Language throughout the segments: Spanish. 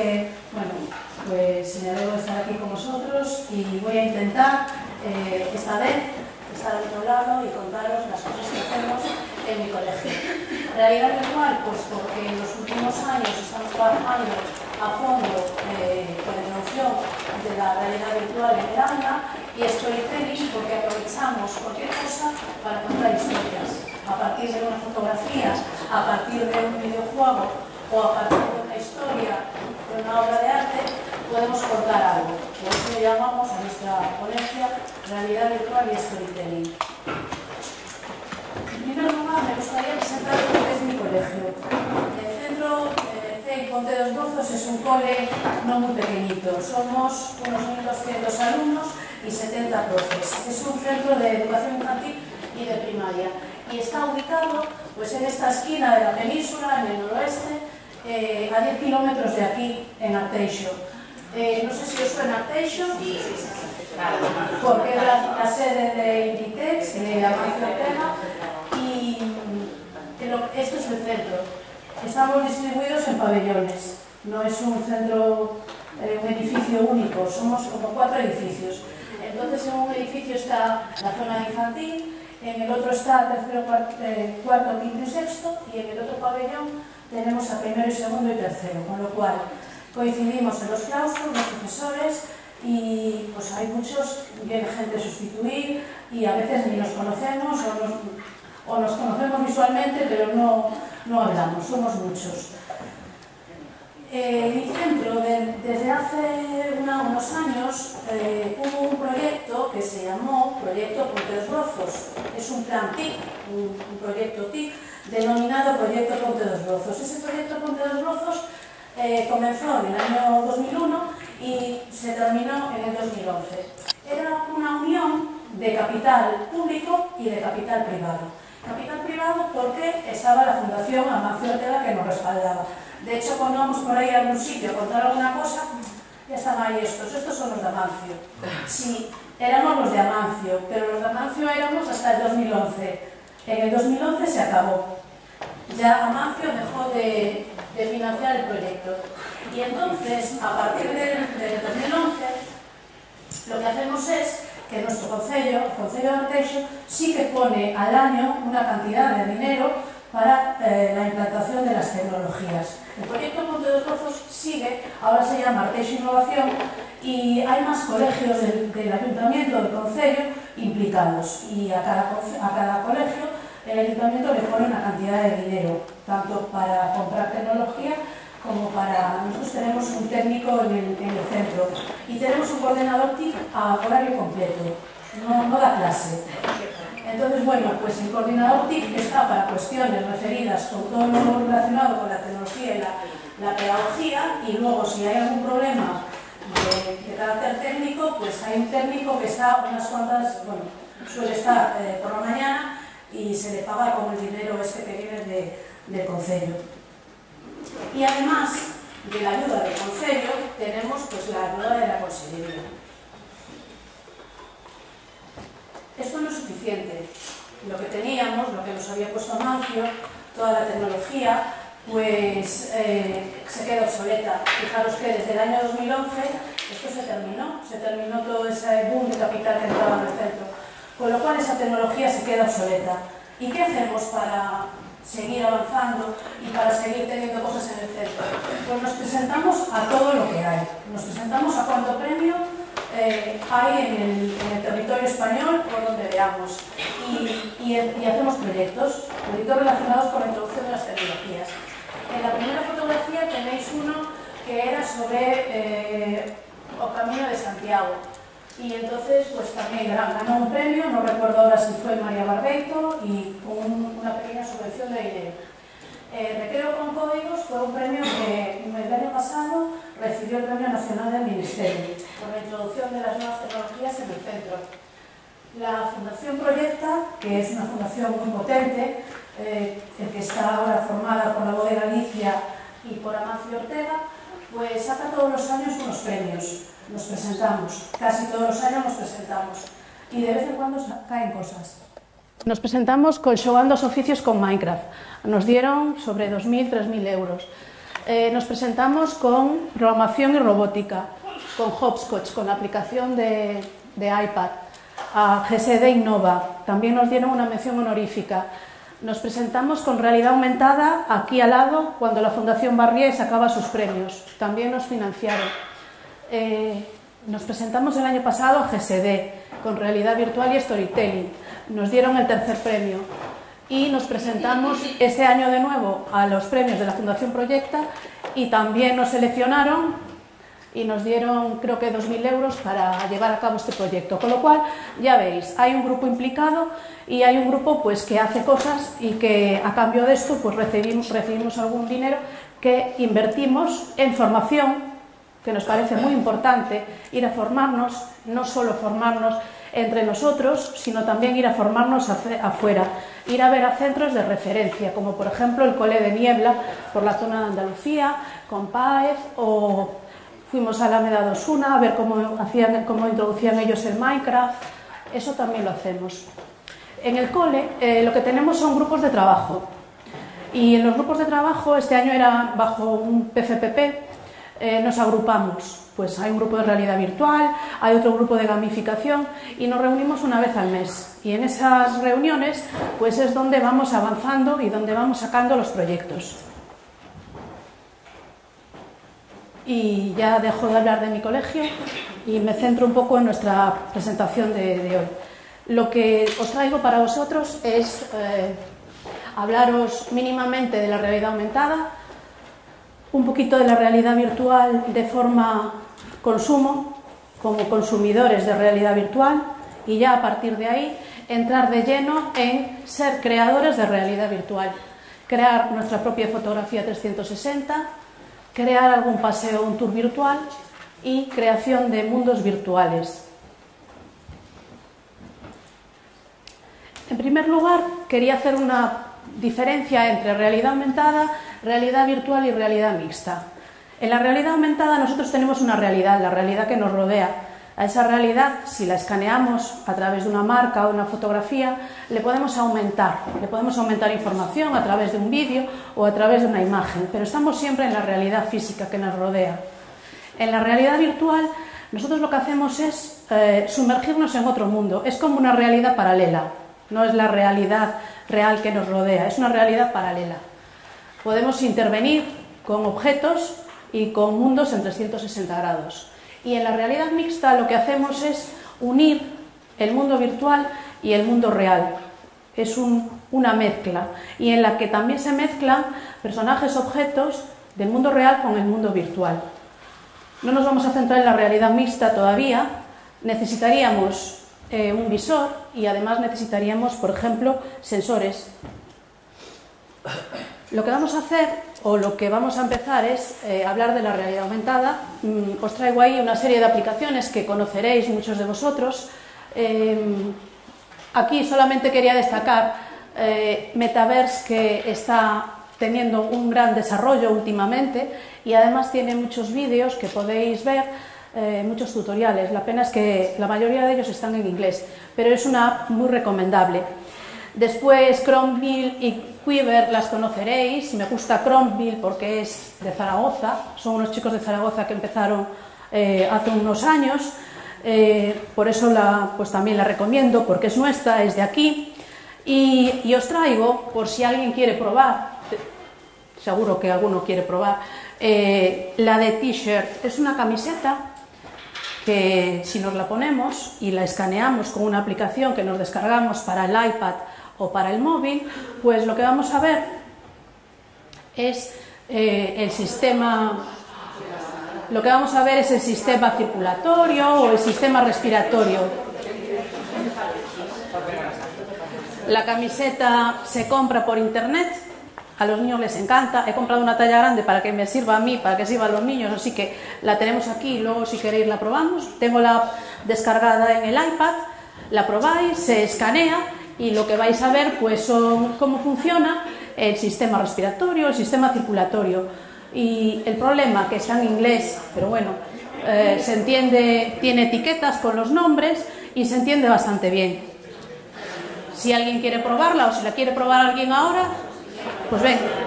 Eh, bueno, pues me alegro de estar aquí con vosotros y voy a intentar eh, esta vez estar al otro lado y contaros las cosas que hacemos en mi colegio. Realidad virtual, pues porque en los últimos años estamos trabajando a fondo eh, con la introducción de la realidad virtual en el y storytelling porque aprovechamos cualquier cosa para contar historias a partir de unas fotografías, a partir de un videojuego o a partir de una historia de una obra de arte, podemos contar algo. Por eso le llamamos a nuestra ponencia Realidad Virtual y Storytelling. En primer lugar, me gustaría presentar lo que es mi colegio. El centro eh, C Ponte dos Gozos es un cole no muy pequeñito. Somos unos 1.200 alumnos y 70 profes. Es un centro de educación infantil y de primaria y está ubicado pues, en esta esquina de la península, en el noroeste, eh, a 10 kilómetros de aquí, en Arteixo. Eh, non sei se os suena Arteixo, porque é a, sede de Inditex, de Amancio Tema, e este é es o centro. Estamos distribuídos en pabellones, non é un centro, eh, un edificio único, somos como cuatro edificios. Entonces en un edificio está la zona infantil, en el otro está tercero, eh, cuarto, quinto y sexto, y en el otro pabellón tenemos a primero y segundo y tercero, con lo cual coincidimos en los claustros, los profesores, y pues hay muchos, viene gente a sustituir, y a veces ni nos conocemos, o nos, o nos conocemos visualmente, pero no, no hablamos, somos muchos. Eh, mi centro, de, desde hace unos años, eh, hubo un proyecto que se llamó Proyecto Ponte Rozos. Es un plan TIC, un, un, proyecto TIC, denominado Proyecto Ponte dos Rozos. Ese proyecto Ponte dos Rozos eh, comenzó en el año 2001 y se terminó en el 2011. Era una unión de capital público y de capital privado. capital privado porque estaba la Fundación Amancio Ortega que nos respaldaba. De hecho, cuando vamos por ahí a algún sitio a contar alguna cosa, ya están ahí estos, estos son los de Amancio. Sí, éramos los de Amancio, pero los de Amancio éramos hasta el 2011. En el 2011 se acabó. Ya Amancio dejó de, de financiar el proyecto. Y entonces, a partir del, del 2011, lo que hacemos es que nuestro Concello, el Concello de Arteixo, sí que pone al año una cantidad de dinero para eh, la implantación de las tecnologías. El proyecto Ponte dos Pozos sigue, ahora se llama Arteixo Innovación y hay más colegios del, del Ayuntamiento, del Concello, implicados y a cada, a cada colegio el Ayuntamiento le pone una cantidad de dinero, tanto para comprar tecnología como para... Nosotros tenemos un técnico en el, en el centro y tenemos un coordinador TIC a horario completo, no, no da clase. Entonces, bueno, pues el coordinador TIC está para cuestiones referidas con todo lo relacionado con la tecnología y la, pedagogía y luego si hay algún problema de, de, carácter técnico, pues hay un técnico que está unas cuantas, bueno, suele estar eh, por la mañana y se le paga con el dinero este que viene de, del Concello. Y además de la ayuda del Concello, tenemos pues la ayuda de la Consellería. Esto no es suficiente. Lo que teníamos, lo que nos había puesto Mancio, toda la tecnología, pues eh, se queda obsoleta. Fijaros que desde el año 2011 esto se terminó, se terminó todo ese boom de capital que entraba en el centro, con lo cual esa tecnología se queda obsoleta. ¿Y qué hacemos para seguir avanzando y para seguir teniendo cosas en el centro. Pues nos presentamos a todo lo que hay. Nos presentamos a cuánto premio eh, hay en el, en el, territorio español por donde veamos. Y, y, y, hacemos proyectos, proyectos relacionados con la introducción de las tecnologías. En la primera fotografía tenéis uno que era sobre eh, el camino de Santiago. Y entonces pues también ganó un premio, no recuerdo ahora si fue María Barbeito y un, una pequeña subvención de dinero. Eh, Recreo con Códigos fue un premio que el año pasado recibió el Premio Nacional del Ministerio por la introducción de las nuevas tecnologías en el centro. La Fundación Proyecta, que es una fundación muy potente, eh, que está ahora formada por la voz de Galicia y por Amancio Ortega, pues saca todos los años unos premios. Nos presentamos, casi todos los años nos presentamos. Y de vez en cuando caen cosas. Nos presentamos os oficios con Minecraft. Nos dieron sobre 2.000, 3.000 euros. Eh, nos presentamos con programación y robótica, con Hopscotch, con la aplicación de, de iPad. A GSD Innova, también nos dieron una mención honorífica. Nos presentamos con realidad aumentada aquí al lado cuando la Fundación Barrié sacaba sus premios. También nos financiaron. Eh, nos presentamos el año pasado a GSD con realidad virtual y storytelling. Nos dieron el tercer premio. Y nos presentamos este año de nuevo a los premios de la Fundación Proyecta y también nos seleccionaron y nos dieron creo que 2.000 euros para llevar a cabo este proyecto. Con lo cual, ya veis, hay un grupo implicado y hay un grupo pues, que hace cosas y que a cambio de esto pues, recibimos, recibimos algún dinero que invertimos en formación, que nos parece muy importante ir a formarnos, no solo formarnos entre nosotros, sino también ir a formarnos afuera, ir a ver a centros de referencia, como por ejemplo el Cole de Niebla por la zona de Andalucía, con PAEF o Fuimos a la Alameda Osuna a ver cómo, hacían, cómo introducían ellos el Minecraft. Eso también lo hacemos. En el cole eh, lo que tenemos son grupos de trabajo. Y en los grupos de trabajo, este año era bajo un PFPP, eh, nos agrupamos. Pues hay un grupo de realidad virtual, hay otro grupo de gamificación y nos reunimos una vez al mes. Y en esas reuniones pues es donde vamos avanzando y donde vamos sacando los proyectos. y ya dejo de hablar de mi colegio y me centro un poco en nuestra presentación de, hoy. Lo que os traigo para vosotros es eh, hablaros mínimamente de la realidad aumentada, un poquito de la realidad virtual de forma consumo, como consumidores de realidad virtual, y ya a partir de ahí entrar de lleno en ser creadores de realidad virtual, crear nuestra propia fotografía 360, crear algún paseo, un tour virtual y creación de mundos virtuales. En primer lugar, quería hacer una diferencia entre realidad aumentada, realidad virtual y realidad mixta. En la realidad aumentada nosotros tenemos una realidad, la realidad que nos rodea, a esa realidad, si la escaneamos a través de una marca o una fotografía, le podemos aumentar, le podemos aumentar información a través de un vídeo o a través de una imagen, pero estamos siempre en la realidad física que nos rodea. En la realidad virtual, nosotros lo que hacemos es eh, sumergirnos en otro mundo, es como una realidad paralela, no es la realidad real que nos rodea, es una realidad paralela. Podemos intervenir con objetos y con mundos en 360 grados. Y en la realidad mixta lo que hacemos es unir el mundo virtual y el mundo real. Es una mezcla y en la que también se mezclan personajes, objetos del mundo real con el mundo virtual. No nos vamos a centrar en la realidad mixta todavía. Necesitaríamos eh, un visor y además necesitaríamos, por ejemplo, sensores. Lo que vamos a hacer o lo que vamos a empezar es eh, hablar de la realidad aumentada. Mm, os traigo ahí una serie de aplicaciones que conoceréis muchos de vosotros. Em, aquí solamente quería destacar eh, Metaverse que está teniendo un gran desarrollo últimamente y además tiene muchos vídeos que podéis ver, eh, muchos tutoriales. La pena es que la mayoría de ellos están en inglés, pero es una app muy recomendable. Después Chromeville y Quiver las conoceréis. Me gusta Chromeville porque es de Zaragoza. Son unos chicos de Zaragoza que empezaron eh, hace unos años. Eh, por eso pues también la recomiendo porque es nuestra, es de aquí. Y, os traigo, por si alguien quiere probar, seguro que alguno quiere probar, la de T-shirt. Es una camiseta que si nos la ponemos y la escaneamos con una aplicación que nos descargamos para el iPad o para el móvil, pues lo que vamos a ver es eh, el sistema lo que vamos a ver es el sistema circulatorio o el sistema respiratorio. La camiseta se compra por internet, a los niños les encanta. He comprado una talla grande para que me sirva a mí, para que sirva a los niños, así que la tenemos aquí, luego si queréis la probamos. Tengo la descargada en el iPad, la probáis, se escanea y lo que vais a ver pues son cómo funciona el sistema respiratorio, el sistema circulatorio. Y el problema, que está en inglés, pero bueno, eh, se entiende, tiene etiquetas con los nombres y se entiende bastante bien. Si alguien quiere probarla o si la quiere probar alguien ahora, pues ven.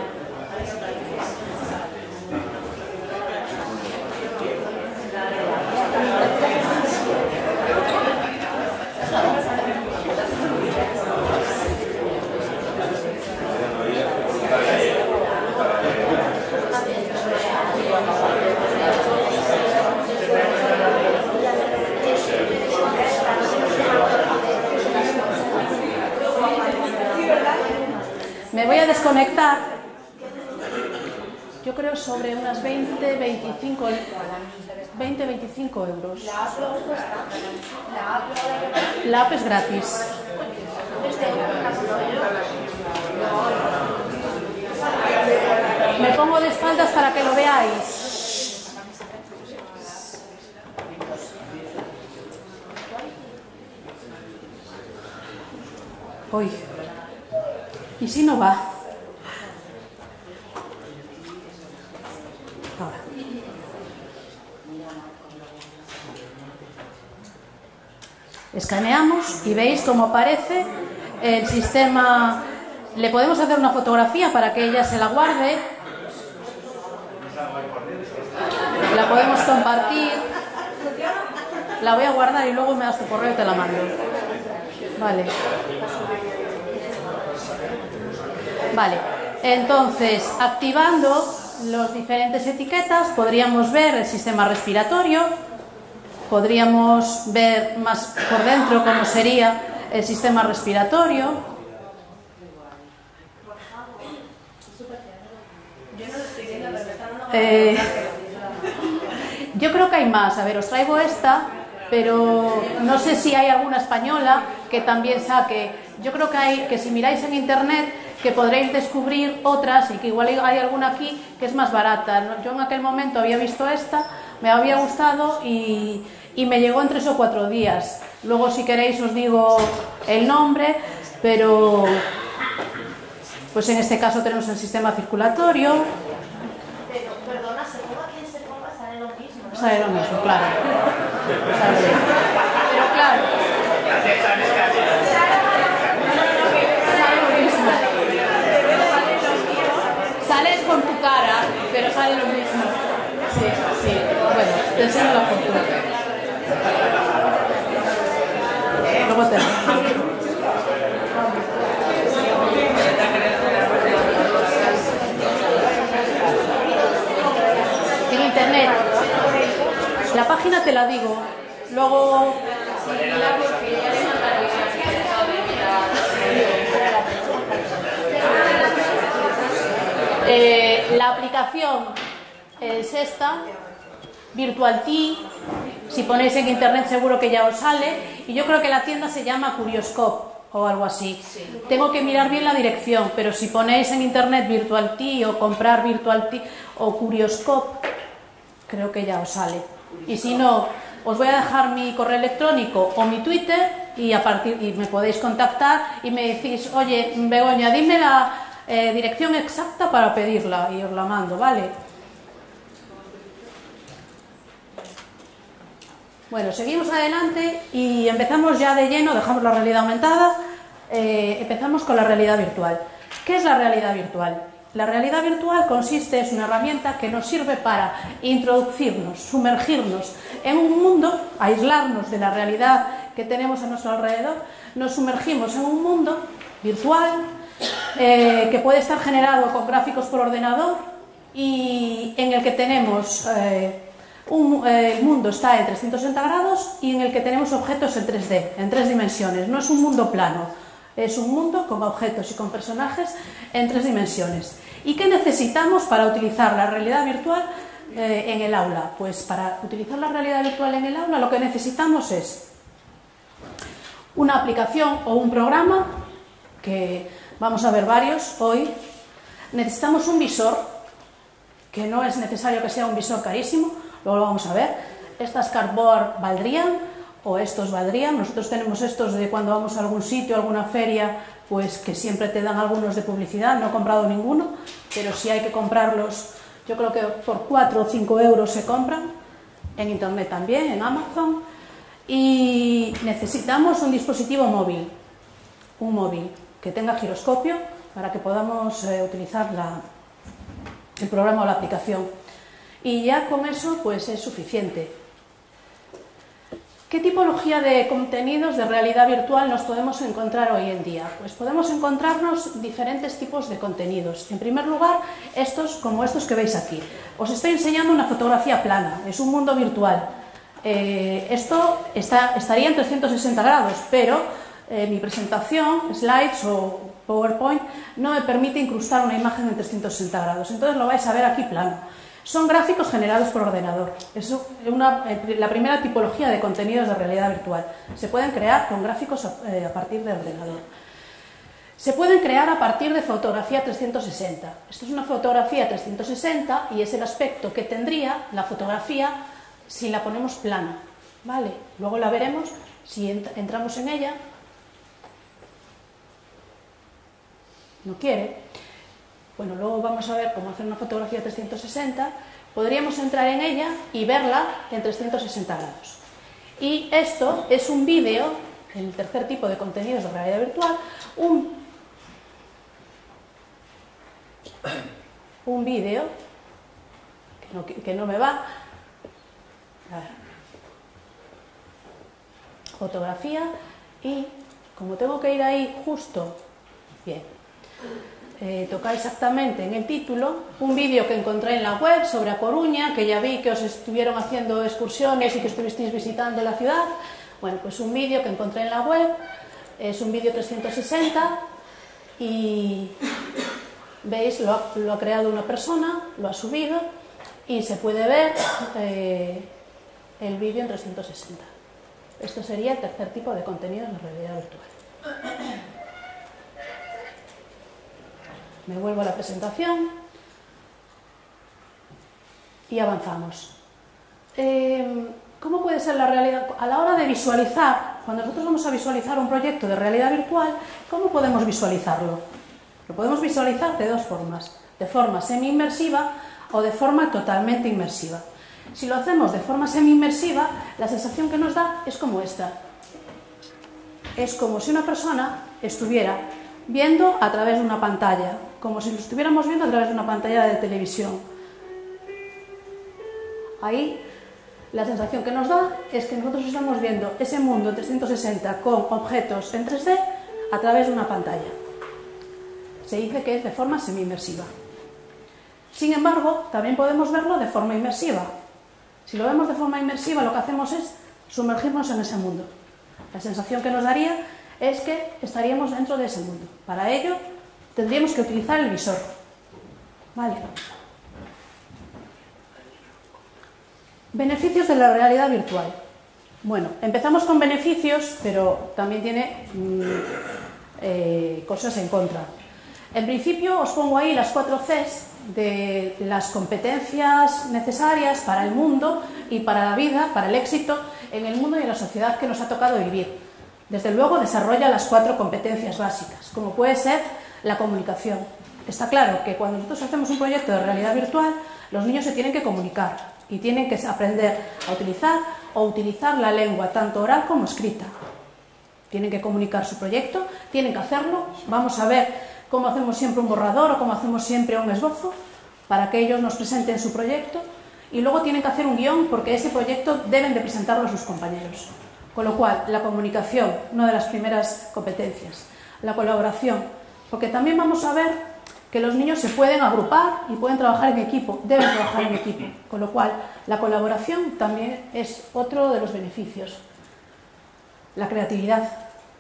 a desconectar, yo creo sobre unas 20, 25, 20, 25 euros. La app La es gratis. Me pongo de espaldas para que lo veáis. Uy. ¿Y si no va? Ahora. Escaneamos y veis cómo aparece el sistema. Le podemos hacer una fotografía para que ella se la guarde. La podemos compartir. La voy a guardar y luego me das tu correo y te la mando. Vale. Vale. Entonces, activando las diferentes etiquetas, podríamos ver el sistema respiratorio, podríamos ver más por dentro cómo sería el sistema respiratorio. Eh, yo creo que hay más. A ver, os traigo esta, pero no sé si hay alguna española que también saque. Yo creo que hay, que si miráis en internet, que podréis descubrir otras y que igual hay alguna aquí que es más barata. Yo en aquel momento había visto esta, me había gustado y, y me llegó en tres o cuatro días. Luego, si queréis, os digo el nombre, pero pues en este caso tenemos el sistema circulatorio. Pero, perdona, se ponga quien se ponga, sale lo mismo. ¿no? Sale lo mismo, claro. Sale. Pero claro. Sale lo mismo. Sales con tu cara, pero sale lo mismo. Sí, sí. Bueno, te enseño la foto. En internet. La página te la digo. Luego. Eh, la aplicación es esta, Virtual T. Si ponéis en internet seguro que ya os sale. Y yo creo que la tienda se llama Curioscope o algo así. Tengo que mirar bien la dirección, pero si ponéis en internet Virtual T o comprar Virtual T o Curioscope, creo que ya os sale. Y si no, os voy a dejar mi correo electrónico o mi Twitter y a partir y me podéis contactar y me decís, oye, Begoña, dime la eh, dirección exacta para pedirla y os la mando, ¿vale? Bueno, seguimos adelante y empezamos ya de lleno, dejamos la realidad aumentada, eh, empezamos con la realidad virtual. ¿Qué es la realidad virtual? La realidad virtual consiste, es una herramienta que nos sirve para introducirnos, sumergirnos en un mundo, aislarnos de la realidad que tenemos a nuestro alrededor, nos sumergimos en un mundo virtual eh, que puede estar generado con gráficos por ordenador y en el que tenemos eh, un, eh, mundo está en 360 grados y en el que tenemos objetos en 3D, en tres dimensiones. No es un mundo plano, es un mundo con objetos y con personajes en tres dimensiones. ¿Y qué necesitamos para utilizar la realidad virtual eh, en el aula? Pues para utilizar la realidad virtual en el aula lo que necesitamos es una aplicación o un programa, que vamos a ver varios hoy. Necesitamos un visor, que no es necesario que sea un visor carísimo, luego lo vamos a ver. Estas cardboard valdrían o estos valdrían. Nosotros tenemos estos de cuando vamos a algún sitio, alguna feria, pues que siempre te dan algunos de publicidad. No he comprado ninguno, pero si hay que comprarlos, yo creo que por 4 o 5 euros se compran. En internet también, en Amazon. Y necesitamos un dispositivo móvil, un móvil que tenga giroscopio para que podamos eh, utilizar la, el programa o la aplicación. Y ya con eso pues es suficiente. ¿Qué tipología de contenidos de realidad virtual nos podemos encontrar hoy en día? Pues podemos encontrarnos diferentes tipos de contenidos. En primer lugar, estos como estos que veis aquí. Os estoy enseñando una fotografía plana, es un mundo virtual. Eh, esto estaría en 360 grados, pero eh, mi presentación, slides o PowerPoint no me permite incrustar una imagen en 360 grados. Entonces lo vais a ver aquí plano. Son gráficos generados por ordenador. Es una, eh, la primera tipología de contenidos de realidad virtual. Se pueden crear con gráficos a, eh, partir de ordenador. Se pueden crear a partir de fotografía 360. Esto es una fotografía 360 y es el aspecto que tendría la fotografía si la ponemos plana. ¿Vale? Luego la veremos si entramos en ella. No quiere. Bueno, luego vamos a ver cómo hacer una fotografía 360. Podríamos entrar en ella y verla en 360 grados. Y esto es un vídeo, el tercer tipo de contenidos de realidad virtual, un un vídeo que no, que no, me va. Fotografía y como tengo que ir ahí justo, bien, eh, toca exactamente en el título un vídeo que encontré en la web sobre A Coruña, que ya vi que os estuvieron haciendo excursiones y que estuvisteis visitando la ciudad. Bueno, pues un vídeo que encontré en la web, es un vídeo 360 y veis, lo ha, lo ha, creado una persona, lo ha subido y se puede ver eh, el vídeo en 360. Esto sería el tercer tipo de contenido en realidad virtual. Me vuelvo a la presentación y avanzamos. Eh, ¿Cómo puede ser la realidad? A la hora de visualizar, cuando nosotros vamos a visualizar un proyecto de realidad virtual, ¿cómo podemos visualizarlo? Lo podemos visualizar de dos formas, de forma semi-inmersiva o de forma totalmente inmersiva. Si lo hacemos de forma semi-inmersiva, la sensación que nos da es como esta. Es como si una persona estuviera viendo a través de una pantalla, como si lo estuviéramos viendo a través de una pantalla de televisión. Ahí la sensación que nos da es que nosotros estamos viendo ese mundo 360 con objetos en 3D a través de una pantalla se dice que es de forma semi-inmersiva. Sin embargo, también podemos verlo de forma inmersiva. Si lo vemos de forma inmersiva, lo que hacemos es sumergirnos en ese mundo. La sensación que nos daría es que estaríamos dentro de ese mundo. Para ello, tendríamos que utilizar el visor. Vale. Beneficios de la realidad virtual. Bueno, empezamos con beneficios, pero también tiene mmm, eh, cosas en contra. En principio os pongo ahí las cuatro Cs de las competencias necesarias para el mundo y para la vida, para el éxito en el mundo y en la sociedad que nos ha tocado vivir. Desde luego desarrolla las cuatro competencias básicas, como puede ser la comunicación. Está claro que cuando nosotros hacemos un proyecto de realidad virtual, los niños se tienen que comunicar y tienen que aprender a utilizar o utilizar la lengua, tanto oral como escrita. Tienen que comunicar su proyecto, tienen que hacerlo. Vamos a ver cómo hacemos siempre un borrador o cómo hacemos siempre un esbozo para que ellos nos presenten su proyecto y luego tienen que hacer un guion porque ese proyecto deben de presentarlo a sus compañeros. Con lo cual, la comunicación, una de las primeras competencias. La colaboración, porque también vamos a ver que los niños se pueden agrupar y pueden trabajar en equipo, deben trabajar en equipo. Con lo cual, la colaboración también es otro de los beneficios. La creatividad,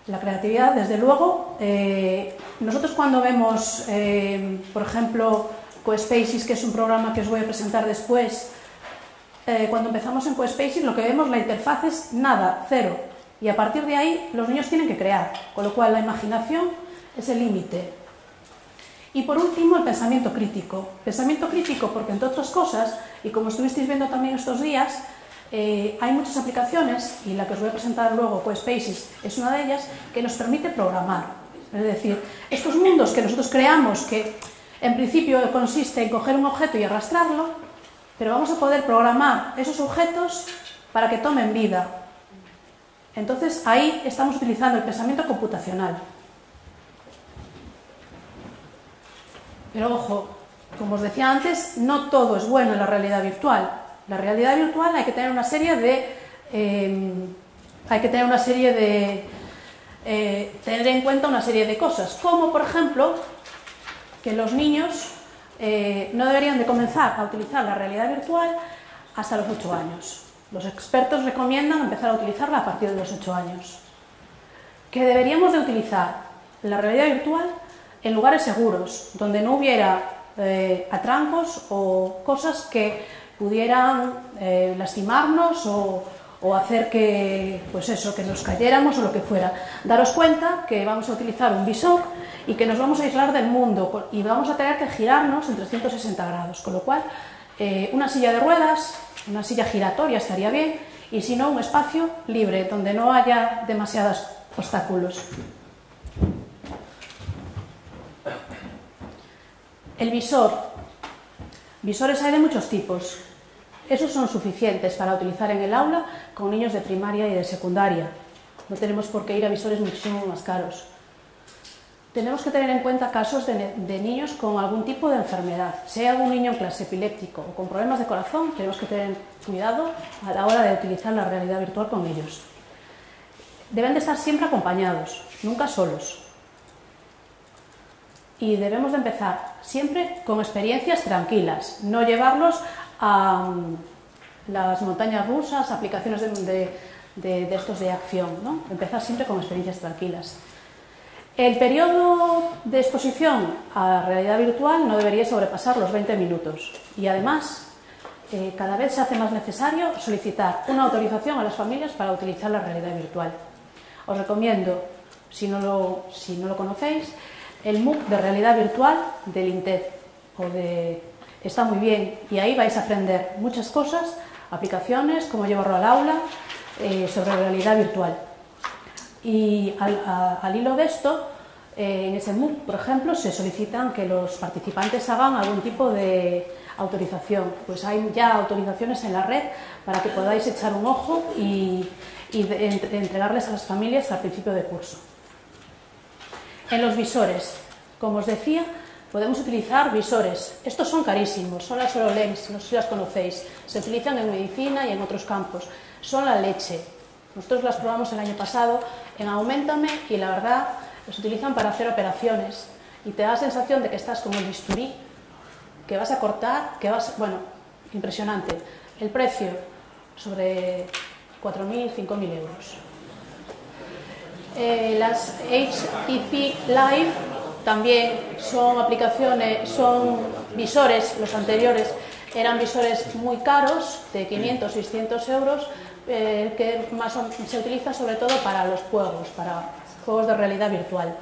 la creatividad, desde luego, eh, nosotros cuando vemos, eh, por ejemplo, CoSpaces, que es un programa que os voy a presentar después, eh, cuando empezamos en CoSpaces lo que vemos la interfaz es nada, cero. Y a partir de ahí los niños tienen que crear, con lo cual la imaginación es el límite. Y por último, el pensamiento crítico. Pensamiento crítico porque, entre otras cosas, y como estuvisteis viendo también estos días, eh, hay muchas aplicaciones, y la que os voy a presentar luego, CoSpaces, es una de ellas, que nos permite programar. Es decir, estos mundos que nosotros creamos, que en principio consiste en coger un objeto y arrastrarlo, pero vamos a poder programar esos objetos para que tomen vida. Entonces ahí estamos utilizando el pensamiento computacional. Pero ojo, como os decía antes, no todo es bueno en la realidad virtual. La realidad virtual hay que tener una serie de... Eh, hay que tener una serie de... Eh, tener en cuenta una serie de cosas, como por ejemplo que los niños eh, no deberían de comenzar a utilizar la realidad virtual hasta los 8 años. Los expertos recomiendan empezar a utilizarla a partir de los 8 años. Que deberíamos de utilizar la realidad virtual en lugares seguros, donde no hubiera eh, atrancos o cosas que pudieran eh, lastimarnos o, hacer que, pues eso, que nos cayéramos o lo que fuera. Daros cuenta que vamos a utilizar un visor y que nos vamos a aislar del mundo y vamos a tener que girarnos en 360 grados, con lo cual eh, una silla de ruedas, una silla giratoria estaría bien y si no un espacio libre donde no haya demasiados obstáculos. El visor. Visores hay de muchos tipos. Esos son suficientes para utilizar en el aula con niños de primaria y de secundaria. No tenemos por qué ir a visores muchísimo más caros. Tenemos que tener en cuenta casos de, niños con algún tipo de enfermedad. Si hay algún niño en clase epiléptico o con problemas de corazón, tenemos que tener cuidado a la hora de utilizar la realidad virtual con ellos. Deben de estar siempre acompañados, nunca solos. Y debemos de empezar siempre con experiencias tranquilas, no llevarlos a um, las montañas rusas, aplicaciones de estos de acción, ¿no? empezar siempre con experiencias tranquilas. El periodo de exposición a realidad virtual no debería sobrepasar los 20 minutos y además eh, cada vez se hace más necesario solicitar una autorización a las familias para utilizar la realidad virtual. Os recomiendo, si no lo, si no lo conocéis, el MOOC de realidad virtual del INTED o de está muy bien y ahí vais a aprender muchas cosas, aplicaciones, cómo llevarlo al aula, eh, sobre realidad virtual. Y al, hilo de esto, eh, en ese MOOC, por ejemplo, se solicitan que los participantes hagan algún tipo de autorización. Pues hay ya autorizaciones en la red para que podáis echar un ojo y, entregarles a las familias al principio de curso. En los visores, como os decía, podemos utilizar visores. Estos son carísimos, son las HoloLens, no sé si las conocéis. Se utilizan en medicina y en otros campos. Son la leche. Nosotros las probamos el año pasado en Aumentame y la verdad los utilizan para hacer operaciones y te da la sensación de que estás como el bisturí, que vas a cortar, que vas... Bueno, impresionante. El precio, sobre 4.000, 5.000 euros. Eh, las HTC Live también son aplicaciones, son visores, los anteriores eran visores muy caros, de 500, 600 euros, eh, que más se utiliza sobre todo para los juegos, para juegos de realidad virtual.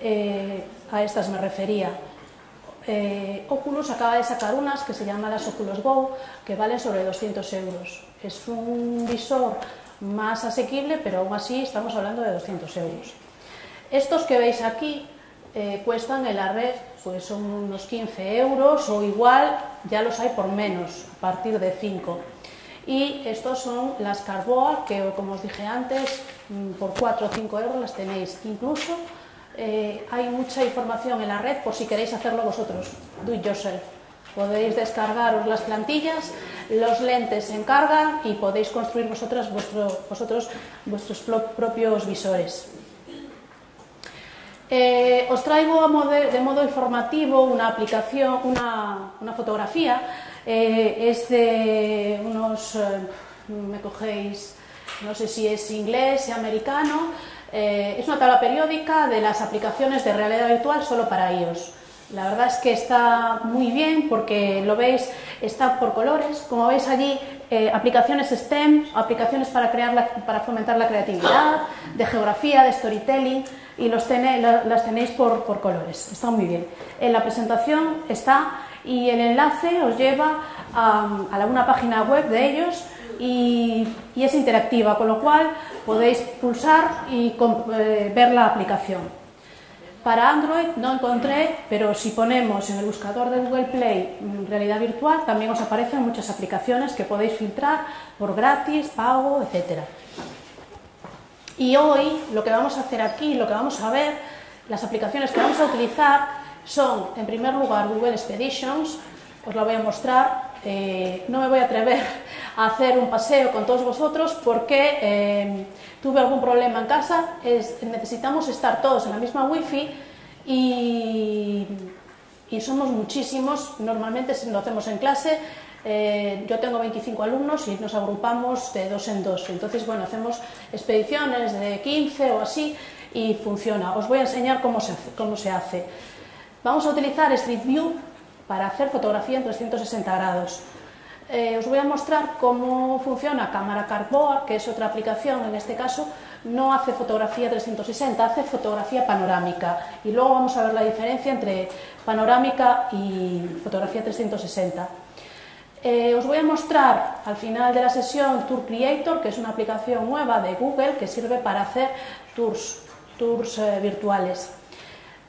Eh, a estas me refería. Eh, Oculus acaba de sacar unas que se llaman las Oculus Go, que valen sobre 200 euros. Es un visor más asequible, pero aún así estamos hablando de 200 euros. Estos que veis aquí eh, cuestan en la red pues son unos 15 euros o igual ya los hay por menos, a partir de 5. Y estos son las Carboa, que como os dije antes, mm, por 4 o 5 euros las tenéis. Incluso eh, hay mucha información en la red por si queréis hacerlo vosotros, do it yourself. Podéis descargaros las plantillas, los lentes se encargan y podéis construir vosotras vuestro, vosotros vuestros propios visores. Eh, os traigo de modo informativo una aplicación, una, una fotografía. Eh, es de unos, eh, me cogéis, no sé si es inglés, americano. Es una tabla periódica de las aplicaciones de realidad virtual solo para iOS. La verdad es que está muy bien porque lo veis, está por colores. Como veis allí, eh, aplicaciones STEM, aplicaciones para, crear la, para fomentar la creatividad, de geografía, de storytelling, y los tenéis, las tenéis por, por colores. Está muy bien. En la presentación está y el enlace os lleva a, a página web de ellos y, y, es interactiva, con lo cual podéis pulsar y eh, ver la aplicación. Para Android no encontré, pero si ponemos en el buscador de Google Play mm, realidad virtual, también os aparecen muchas aplicaciones que podéis filtrar por gratis, pago, etc. Y hoy lo que vamos a hacer aquí, lo que vamos a ver, las aplicaciones que vamos a utilizar son, en primer lugar, Google Expeditions, os la voy a mostrar. Eh, no me voy a atrever hacer un paseo con todos vosotros porque eh, tuve algún problema en casa, es, necesitamos estar todos en la misma wifi y, y somos muchísimos, normalmente lo hacemos en clase, eh, yo tengo 25 alumnos y nos agrupamos de dos en dos, entonces bueno, hacemos expediciones de 15 o así y funciona. Os voy a enseñar cómo se hace. Cómo se hace. Vamos a utilizar Street View para hacer fotografía en 360 grados. Eh, os voy a mostrar cómo funciona Cámara Cardboard, que es otra aplicación, en este caso no hace fotografía 360, hace fotografía panorámica. Y luego vamos a ver la diferencia entre panorámica y fotografía 360. Eh, os voy a mostrar al final de la sesión Tour Creator, que es una aplicación nueva de Google que sirve para hacer tours, tours eh, virtuales.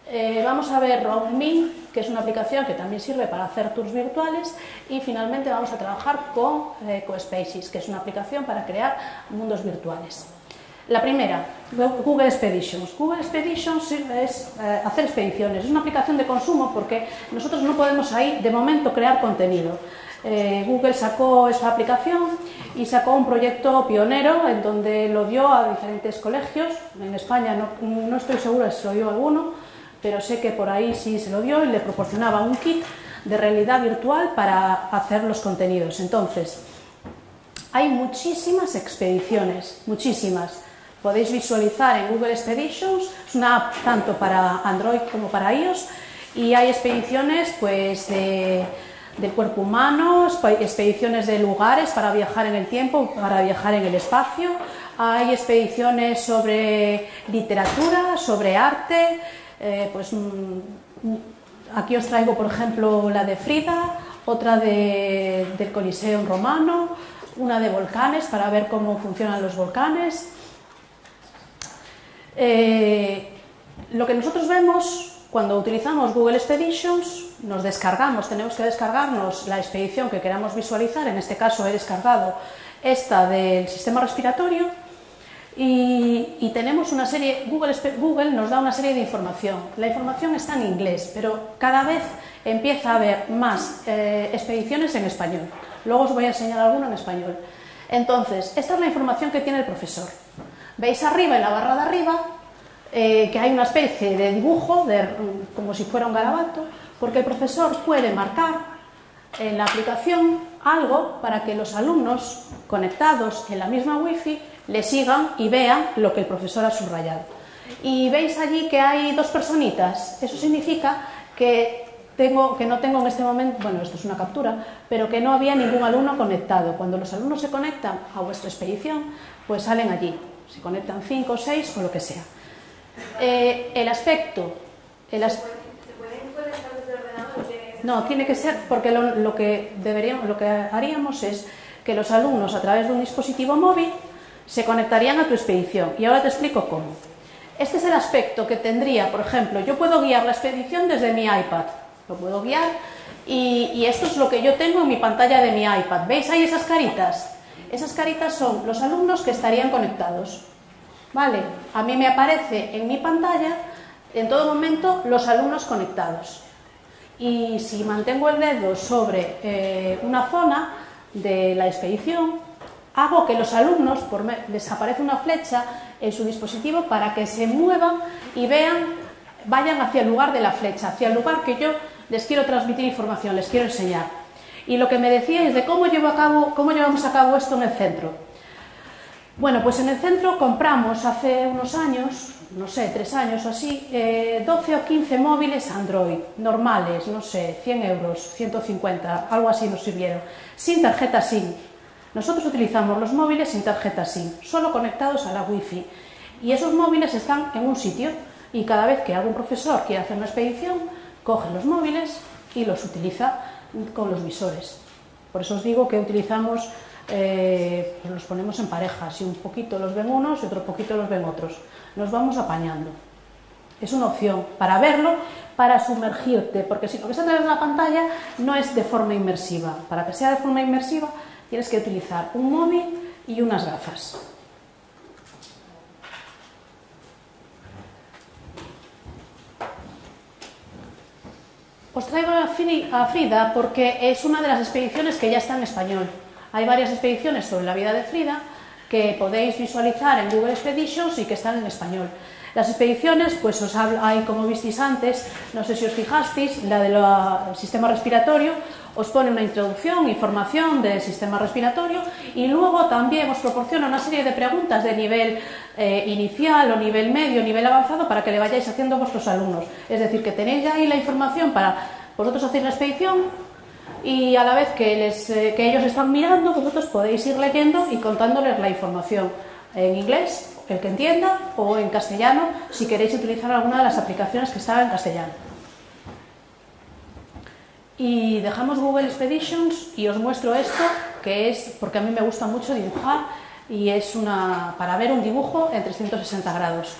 Eh, vamos a ver RoundMe, que es una aplicación que también sirve para hacer tours virtuales. Y finalmente vamos a trabajar con eh, CoSpaces, que es una aplicación para crear mundos virtuales. La primera, Google Expeditions. Google Expeditions es eh, hacer expediciones. Es una aplicación de consumo porque nosotros no podemos ahí, de momento, crear contenido. Google sacó esa aplicación y sacó un proyecto pionero en donde lo dio a diferentes colegios. En España no, no estoy segura si lo dio alguno, pero sé que por ahí sí se lo dio y le proporcionaba un kit de realidad virtual para hacer los contenidos. Entonces, hay muchísimas expediciones, muchísimas. Podéis visualizar en Google Expeditions, es una app tanto para Android como para iOS, y hay expediciones pues de, del cuerpo humano, expediciones de lugares para viajar en el tiempo, para viajar en el espacio, hay expediciones sobre literatura, sobre arte, eh, pues mm, aquí os traigo, por ejemplo, la de Frida, otra del Coliseo romano, una de volcanes para ver cómo funcionan los volcanes. Eh, lo que nosotros vemos cuando utilizamos Google Expeditions, nos descargamos, tenemos que descargarnos la expedición que queramos visualizar, en este caso he descargado esta del sistema respiratorio, y, tenemos una serie, Google, nos da una serie de información. La información está en inglés, pero cada vez empieza a haber más eh, expediciones en español. Luego os voy a enseñar alguna en español. Entonces, esta es la información que tiene el profesor. Veis arriba, en la barra de arriba, eh, que hay una especie de dibujo, de, como si fuera un garabato, porque el profesor puede marcar en la aplicación algo para que los alumnos conectados en la misma wifi le sigan y vean lo que el profesor ha subrayado. Y veis allí que hay dos personitas. Eso significa que, tengo, que no tengo en este momento, bueno, esto es una captura, pero que no había ningún alumno conectado. Cuando los alumnos se conectan a vuestra expedición, pues salen allí. Se conectan cinco o seis o lo que sea. Eh, el aspecto. El no, tiene que ser porque lo, que deberíamos, lo que haríamos es que los alumnos a través de un dispositivo móvil se conectarían a tu expedición. Y ahora te explico cómo. Este es el aspecto que tendría, por ejemplo, yo puedo guiar la expedición desde mi iPad. Lo puedo guiar y, esto es lo que yo tengo en mi pantalla de mi iPad. ¿Veis ahí esas caritas? Esas caritas son los alumnos que estarían conectados. ¿Vale? A mí me aparece en mi pantalla en todo momento los alumnos conectados. Y si mantengo el dedo sobre eh, una zona de la expedición, hago que los alumnos, por les aparece una flecha en su dispositivo para que se muevan y vean, vayan hacia el lugar de la flecha, hacia el lugar que yo les quiero transmitir información, les quiero enseñar. Y lo que me decíais de cómo, llevo a cabo, cómo llevamos a cabo esto en el centro. Bueno, pues en el centro compramos hace unos años, no sé, tres años o así, 12 eh, o 15 móviles Android, normales, no sé, 100 euros, 150, algo así nos sirvieron, sin tarjeta SIM nosotros utilizamos los móviles sin tarjeta SIM, solo conectados a la Wi-Fi. Y esos móviles están en un sitio y cada vez que algún profesor quiere hacer una expedición, coge los móviles y los utiliza con los visores. Por eso os digo que utilizamos, eh, pues los ponemos en parejas y un poquito los ven unos y otro poquito los ven otros. Nos vamos apañando. Es una opción para verlo, para sumergirte, porque si lo ves a través de la pantalla no es de forma inmersiva. Para que sea de forma inmersiva tienes que utilizar un móvil y unas gafas. Os traigo a Frida porque es una de las expediciones que ya está en español. Hay varias expediciones sobre la vida de Frida que podéis visualizar en Google Expeditions y que están en español. Las expediciones, pues os hay, como visteis antes, no sé si os fijasteis, la del sistema respiratorio, os pone una introducción, información del sistema respiratorio y luego también os proporciona una serie de preguntas de nivel eh, inicial o nivel medio, nivel avanzado para que le vayáis haciendo vuestros alumnos. Es decir, que tenéis ahí la información para vosotros hacer la expedición y a la vez eh, que ellos están mirando, vosotros podéis ir leyendo y contándoles la información en inglés, el que entienda, o en castellano, si queréis utilizar alguna de las aplicaciones que están en castellano. Y dejamos Google Expeditions y os muestro esto, que es porque a mí me gusta mucho dibujar y es una para ver un dibujo en 360 grados.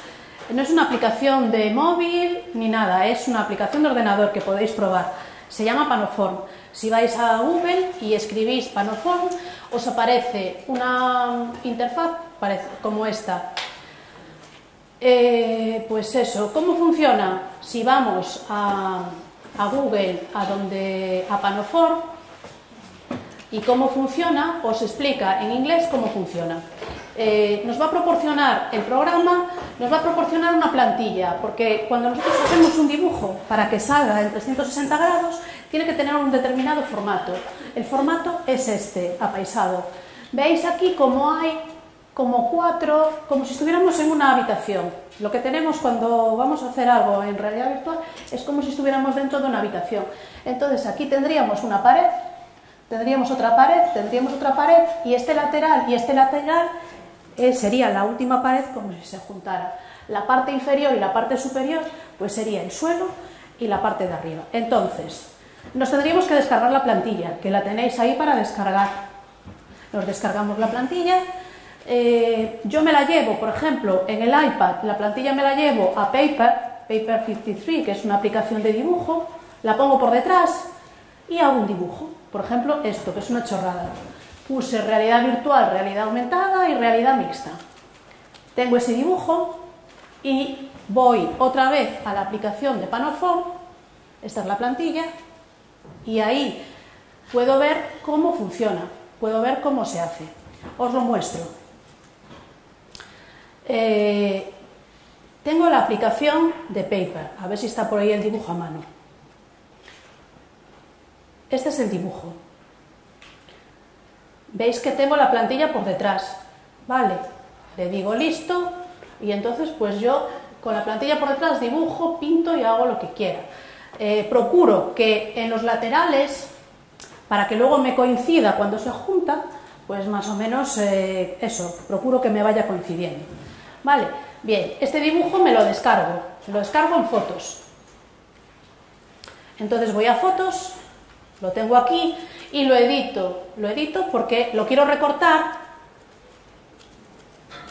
No es una aplicación de móvil ni nada, es una aplicación de ordenador que podéis probar. Se llama Panoform. Si vais a Google y escribís Panoform, os aparece una interfaz como esta. Eh, pues eso, ¿cómo funciona? Si vamos a a Google, a donde a Panoform y cómo funciona, os explica en inglés cómo funciona. Eh, nos va a proporcionar el programa, nos va a proporcionar una plantilla, porque cuando nosotros hacemos un dibujo para que salga en 360 grados, tiene que tener un determinado formato. El formato es este, apaisado. Veis aquí cómo hay como cuatro, como si estuviéramos en una habitación. Lo que tenemos cuando vamos a hacer algo en realidad virtual es como si estuviéramos dentro de una habitación. Entonces aquí tendríamos una pared, tendríamos otra pared, tendríamos otra pared y este lateral y este lateral eh, sería la última pared como si se juntara. La parte inferior y la parte superior pues sería el suelo y la parte de arriba. Entonces, nos tendríamos que descargar la plantilla, que la tenéis ahí para descargar. Nos descargamos la plantilla eh, yo me la llevo, por ejemplo, en el iPad, la plantilla me la llevo a Paper, Paper 53, que es una aplicación de dibujo, la pongo por detrás y hago un dibujo. Por ejemplo, esto, que es una chorrada. Puse realidad virtual, realidad aumentada y realidad mixta. Tengo ese dibujo y voy otra vez a la aplicación de Panoform, esta es la plantilla, y ahí puedo ver cómo funciona, puedo ver cómo se hace. Os lo muestro. Eh, tengo la aplicación de Paper, a ver si está por ahí el dibujo a mano. Este es el dibujo. Veis que tengo la plantilla por detrás. Vale, le digo listo y entonces pues yo con la plantilla por detrás dibujo, pinto y hago lo que quiera. Eh, procuro que en los laterales, para que luego me coincida cuando se junta, pues más o menos eh, eso, procuro que me vaya coincidiendo. Vale, bien, este dibujo me lo descargo, lo descargo en fotos. Entonces voy a fotos, lo tengo aquí y lo edito. Lo edito porque lo quiero recortar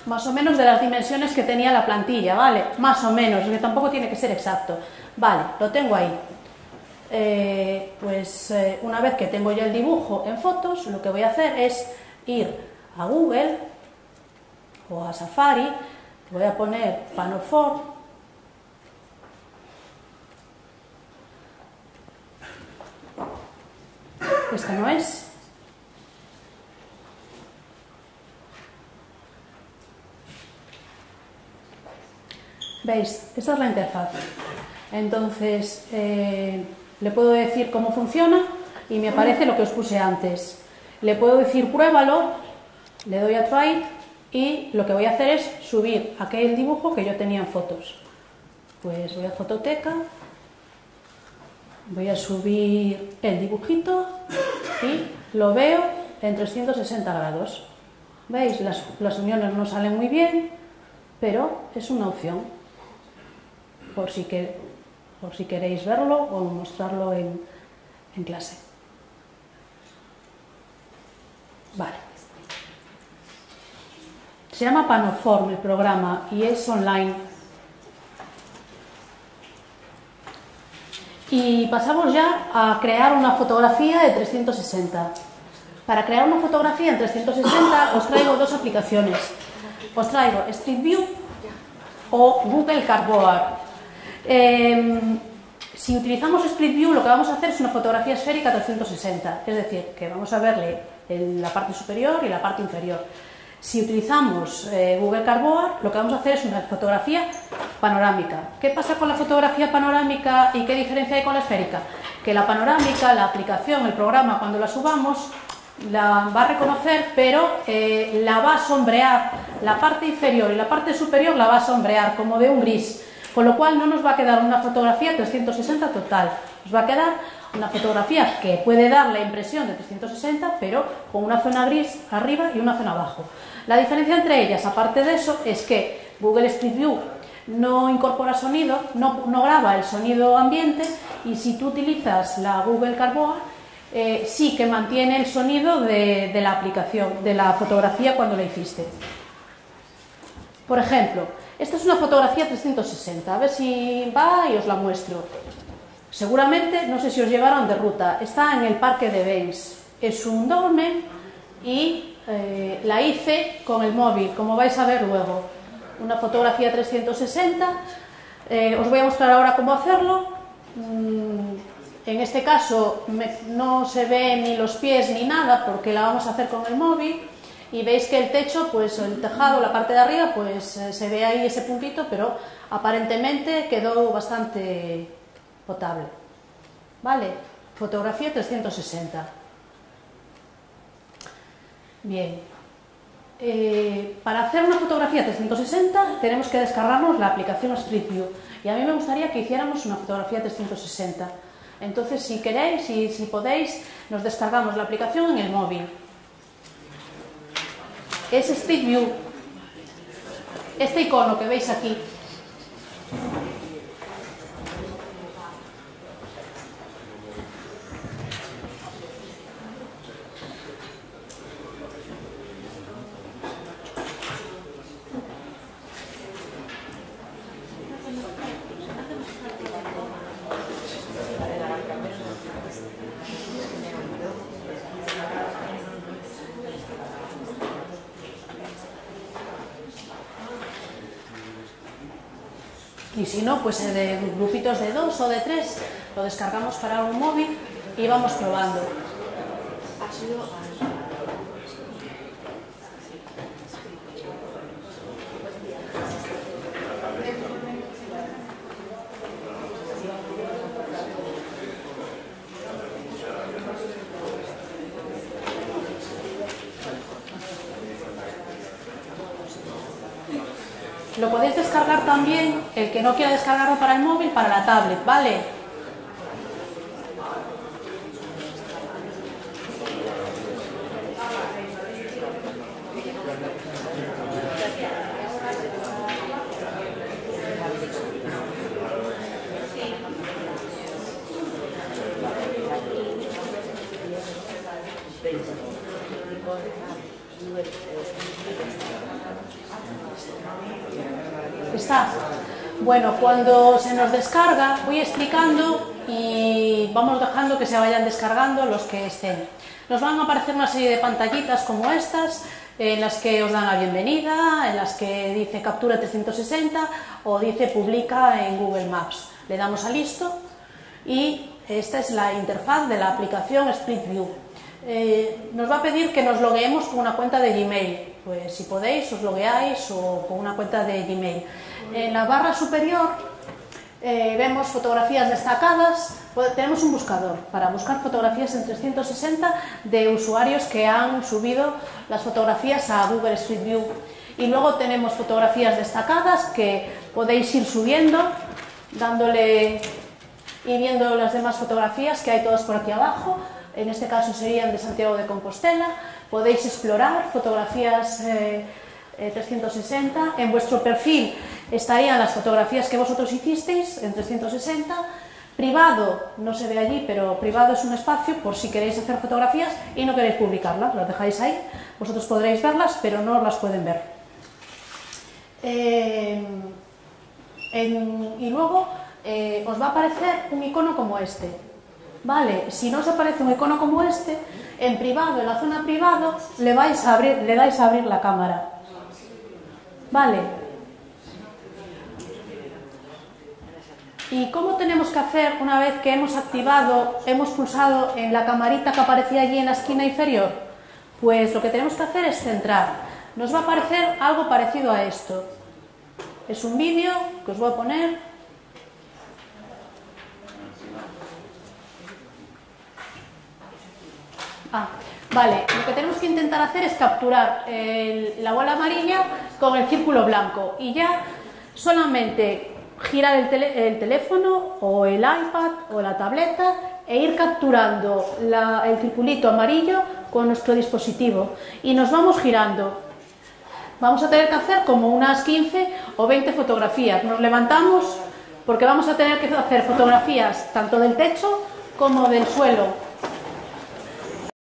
más o menos de las dimensiones que tenía la plantilla, ¿vale? Más o menos, que tampoco tiene que ser exacto. Vale, lo tengo ahí. Eh, pues eh, una vez que tengo ya el dibujo en fotos, lo que voy a hacer es ir a Google o a Safari Voy a poner Panoform. Esta no es. ¿Veis? Esta es la interfaz. Entonces, eh, le puedo decir cómo funciona y me aparece lo que os puse antes. Le puedo decir pruébalo, le doy a try y lo que voy a hacer es subir aquel dibujo que yo tenía en fotos. Pues voy a fototeca, voy a subir el dibujito y lo veo en 360 grados. ¿Veis? Las, uniones no salen muy bien, pero es una opción por si, queréis verlo o mostrarlo en, en clase. Vale. Se llama Panoform el programa y es online. Y pasamos ya a crear una fotografía de 360. Para crear una fotografía en 360 os traigo dos aplicaciones. Os traigo Street View o Google Cardboard. Em, si utilizamos Split View, lo que vamos a hacer es una fotografía esférica 360, es decir, que vamos a verle en la parte superior y la parte inferior. Si utilizamos eh, Google Cardboard, lo que vamos a hacer es una fotografía panorámica. ¿Qué pasa con la fotografía panorámica y qué diferencia hay con la esférica? Que la panorámica, la aplicación, el programa, cuando la subamos, la va a reconocer, pero eh, la va a sombrear. La parte inferior y la parte superior la va a sombrear, como de un gris. Con lo cual no nos va a quedar una fotografía 360 total. Nos va a quedar una fotografía que puede dar la impresión de 360, pero con una zona gris arriba y una zona abajo. La diferencia entre ellas, aparte de eso, es que Google Street View no incorpora sonido, no, graba el sonido ambiente y si tú utilizas la Google Carboa, eh, sí que mantiene el sonido de, la aplicación, de la fotografía cuando la hiciste. Por ejemplo, esta es una fotografía 360, a ver si va y os la muestro. Seguramente, no sé si os llevaron de ruta, está en el parque de Baines. Es un dolmen y eh, la hice con el móvil, como vais a ver luego. Una fotografía 360. Eh, os voy a mostrar ahora cómo hacerlo. Mm, en este caso no se ve ni los pies ni nada porque la vamos a hacer con el móvil y veis que el techo, pues el tejado, la parte de arriba, pues eh, se ve ahí ese puntito, pero aparentemente quedó bastante potable. ¿Vale? Fotografía 360. Bien. Eh, para hacer una fotografía 360 tenemos que descargarnos la aplicación Street View y a mí me gustaría que hiciéramos una fotografía 360. Entonces, si queréis y si podéis, nos descargamos la aplicación en el móvil. Es Street View. Este icono que veis aquí. Y si no, pues eh, de grupitos de dos o de tres lo descargamos para un móvil y vamos probando. Lo podéis descargar también, el que no quiera descargarlo para el móvil, para la tablet, ¿vale? Está. Bueno, cuando se nos descarga, voy explicando y vamos dejando que se vayan descargando los que estén. Nos van a aparecer una serie de pantallitas como estas, en las que os dan la bienvenida, en las que dice captura 360 o dice publica en Google Maps. Le damos a listo y esta es la interfaz de la aplicación Split View. Eh, nos va a pedir que nos logueemos con una cuenta de Gmail. Pues si podéis, os logueáis o con una cuenta de Gmail. En la barra superior eh, vemos fotografías destacadas. Tenemos un buscador para buscar fotografías en 360 de usuarios que han subido las fotografías a Google Street View. Y luego tenemos fotografías destacadas que podéis ir subiendo, dándole y viendo las demás fotografías que hay todas por aquí abajo en este caso serían de Santiago de Compostela. Podéis explorar fotografías 360. Eh, eh, en vuestro perfil estarían las fotografías que vosotros hicisteis en 360. Privado, no se ve allí, pero privado es un espacio por si queréis hacer fotografías y no queréis publicarlas, las dejáis ahí. Vosotros podréis verlas, pero no las pueden ver. Eh, y luego os va a aparecer un icono como este, Vale, si no os aparece un icono como este, en privado, en la zona privado, le, vais a abrir, le dais a abrir la cámara. Vale. ¿Y cómo tenemos que hacer una vez que hemos activado, hemos pulsado en la camarita que aparecía allí en la esquina inferior? Pues lo que tenemos que hacer es centrar. Nos va a aparecer algo parecido a esto. Es un vídeo que os voy a poner. Ah, vale, lo que tenemos que intentar hacer es capturar el- la bola amarilla con el círculo blanco y ya solamente girar el, tele- el teléfono o el iPad o la tableta e ir capturando la- el circulito amarillo con nuestro dispositivo y nos vamos girando. Vamos a tener que hacer como unas 15 o 20 fotografías. Nos levantamos porque vamos a tener que hacer fotografías tanto del techo como del suelo